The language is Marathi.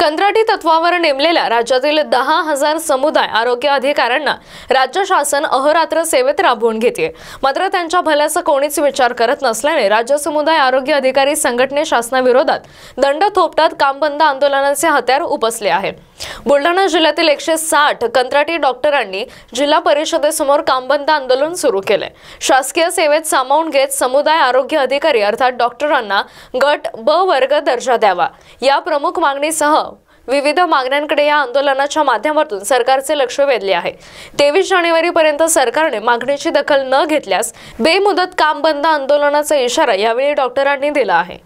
कंत्राटी तत्वावर नेमलेल्या राज्यातील दहा हजार समुदाय आरोग्य अधिकाऱ्यांना राज्य शासन अहोरात्र सेवेत राबवून घेते. मात्र त्यांच्या भल्याचा कोणीच विचार करत नसल्याने राज्य समुदाय आरोग्य अधिकारी संघटने शासनाविरोधात दंड थोपटात काम बंद आंदोलनाचे हत्यार उपसले आहे. बुलढाणा जिल्ह्यातील एकशे साठ कंत्राटी डॉक्टरांनी जिल्हा परिषदेसमोर कामबंद आंदोलन सुरू केले शासकीय सेवेत सामावून घेत समुदाय आरोग्य अधिकारी अर्थात डॉक्टरांना गट ब वर्ग दर्जा द्यावा. या प्रमुख मागणीसह विविध मागण्यांकडे या आंदोलनाच्या माध्यमातून सरकारचे लक्ष वेधले आहे. तेवीस जानेवारीपर्यंत सरकारने मागणीची दखल न घेतल्यास बेमुदत काम बंद आंदोलनाचा इशारा यावेळी डॉक्टरांनी दिला आहे.